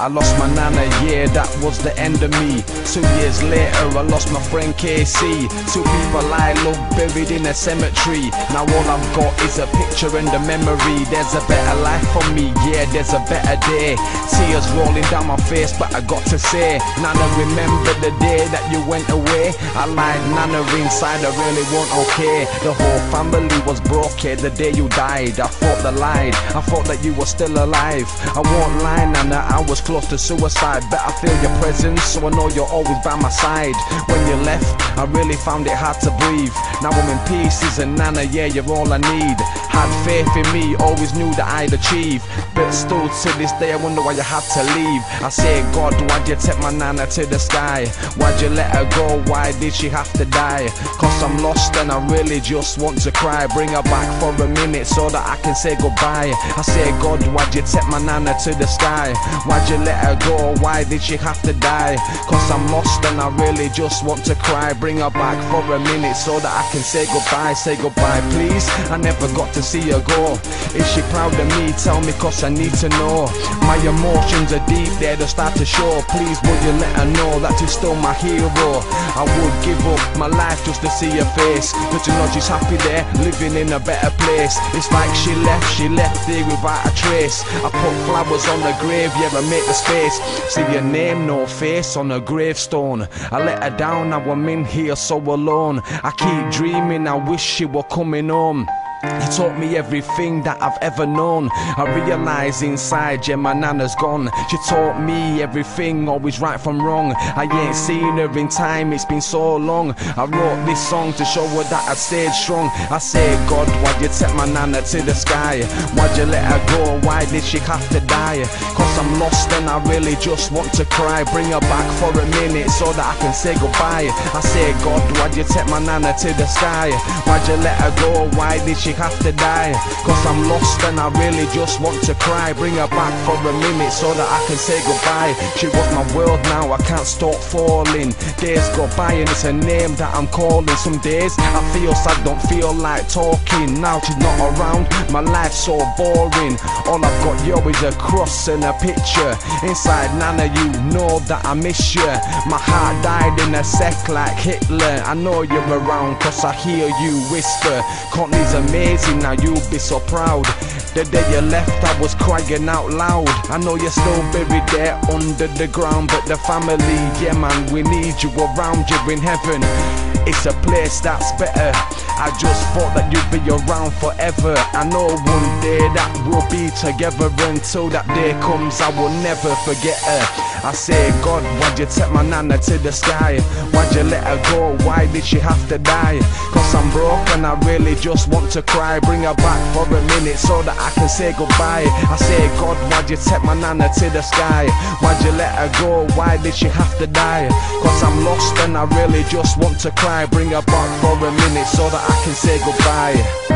I lost my nana, yeah, that was the end of me. Two years later, I lost my friend KC. Two people I love buried in a cemetery. Now all I've got is a picture and a memory. There's a better life for me, yeah, there's a better day. Tears rolling down my face, but I got to say, Nana, remember the day that you went away. I lied, Nana, inside, I really weren't okay. The whole family was broken the day you died. I thought the lied, I thought that you were still alive. I won't lie, Nana, I was close to suicide. But I feel your presence, so I know you're always by my side. When you left, I really found it hard to breathe. Now I'm in pieces, and Nana, yeah, you're all I need. Had faith in me, always knew that I'd achieve. But still to this day, I wonder why you had to leave. I say, God, why'd you take my Nana to the sky? Why'd you let her go? Why did she have to die? Cause I'm lost and I really just want to cry. Bring her back for a minute so that I can say goodbye. I say, God, why'd you take my Nana to the sky? Why'd you let her go? Why did she have to die? Cause I'm lost and I really just want to cry. Bring her back for a minute so that I can say goodbye. Say goodbye, please. I never got to see her go. Is she proud of me? Tell me, cause I need to know. My emotions are deep, there to start to show. Please, would you let her know that you're still my hero? I would give up my life just to see her face. But you know she's happy there, living in a better place. It's like she left, she left there without a trace. I put flowers on the grave, yeah, I make the space. See your name, no face on a gravestone. I let her down, now I'm in here so alone. I keep dreaming, I wish she were coming home. He taught me everything that I've ever known. I realize inside, yeah, my nana's gone. She taught me everything, always right from wrong. I ain't seen her in time, it's been so long. I wrote this song to show her that I stayed strong. I say, God, why'd you take my nana to the sky? Why'd you let her go? Why did she have to die? Cause I'm lost and I really just want to cry. Bring her back for a minute so that I can say goodbye. I say, God, why'd you take my nana to the sky? Why'd you let her go? Why did she have to die. Cause I'm lost and I really just want to cry. Bring her back for a minute so that I can say goodbye. She was my world now, I can't stop falling. Days go by and it's a name that I'm calling. Some days I feel sad, don't feel like talking. Now she's not around, my life's so boring. All I've got yo is a cross and a picture. Inside Nana you know that I miss you My heart died in a sec like Hitler. I know you're around cause I hear you whisper Amazing, now you'll be so proud. The day you left I was crying out loud. I know you're still buried there under the ground But the family, yeah man, we need you around you in heaven. It's a place that's better. I just thought that you'd be around forever. I know one day that we'll be together until that day comes. I will never forget her. I say, God, why'd you take my nana to the sky? Why'd you let her go? Why did she have to die? Cause I'm broke and I really just want to cry. Bring her back for a minute so that I can say goodbye. I say, God, why'd you take my nana to the sky? Why'd you let her go? Why did she have to die? Cause I'm lost and I really just want to cry. Bring her back for a minute so that I can say goodbye.